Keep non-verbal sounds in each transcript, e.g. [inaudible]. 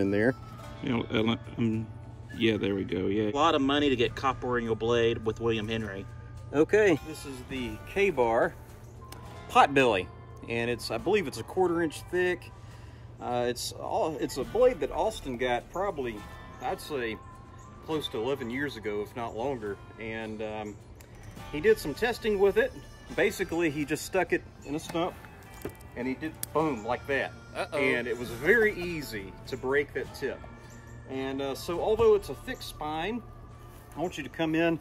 in there. You know, um, yeah, there we go. Yeah, a lot of money to get copper in your blade with William Henry. Okay, this is the Kabar potbelly, and it's I believe it's a quarter inch thick. Uh, it's all it's a blade that Austin got probably I'd say close to 11 years ago, if not longer, and um, he did some testing with it. Basically, he just stuck it in a stump, and he did boom like that, uh -oh. and it was very easy to break that tip. And uh, so although it's a thick spine, I want you to come in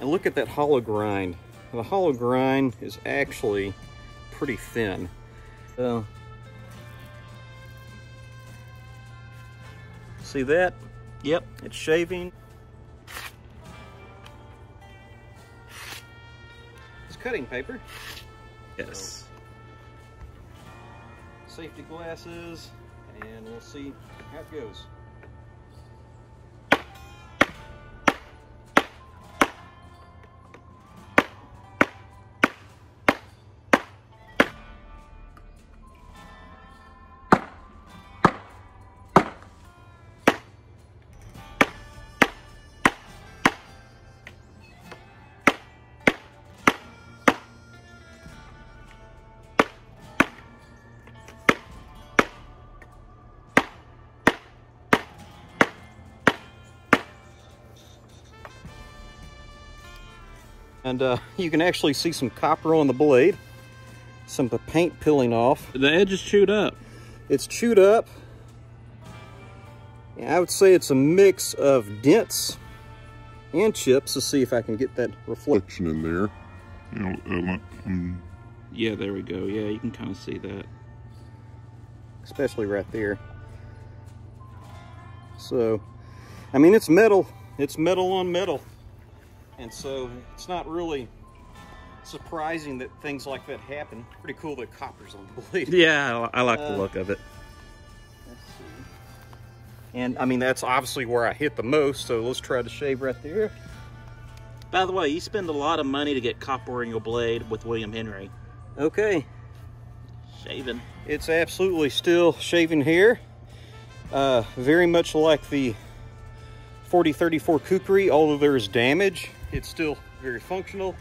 and look at that hollow grind. The hollow grind is actually pretty thin. So, see that? Yep. It's shaving. It's cutting paper. Yes. So, safety glasses, and we'll see how it goes. And uh, you can actually see some copper on the blade, some of the paint peeling off. The edge is chewed up. It's chewed up. I would say it's a mix of dents and chips. Let's see if I can get that reflection in there. You know, yeah, there we go. Yeah, you can kind of see that. Especially right there. So, I mean, it's metal. It's metal on metal. And so it's not really surprising that things like that happen. Pretty cool that copper's on the [laughs] blade. Yeah, I like uh, the look of it. And I mean, that's obviously where I hit the most, so let's try to shave right there. By the way, you spend a lot of money to get copper in your blade with William Henry. Okay. Shaving. It's absolutely still shaving here. Uh, very much like the 4034 Kukri, although there is damage, it's still very functional.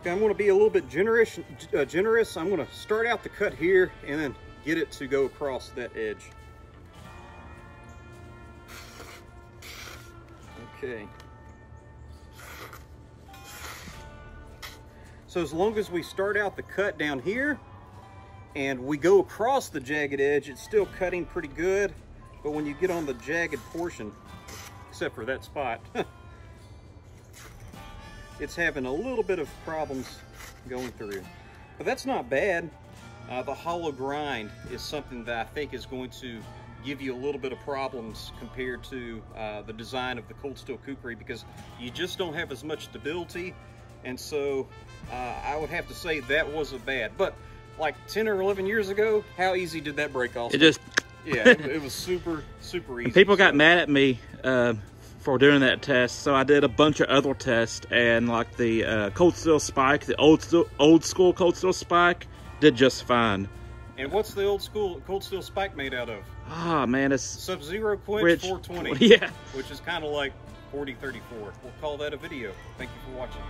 Okay, I'm to be a little bit generous. Uh, generous. I'm going to start out the cut here and then get it to go across that edge. Okay. So as long as we start out the cut down here and we go across the jagged edge, it's still cutting pretty good. But when you get on the jagged portion, except for that spot, [laughs] it's having a little bit of problems going through. But that's not bad. Uh, the hollow grind is something that I think is going to give you a little bit of problems compared to uh, the design of the cold steel kukri because you just don't have as much stability and so uh, I would have to say that wasn't bad but like 10 or 11 years ago how easy did that break off it just yeah, it, it, was super, super easy. People got mad at me uh, for doing that test, so I did a bunch of other tests, and like the uh, cold steel spike, the old steel, old school cold steel spike, did just fine. And what's the old school cold steel spike made out of? Ah, oh, man, it's Sub-Zero Quench 420. [laughs] Yeah. Which is kind of like 4034. We'll call that a video. Thank you for watching.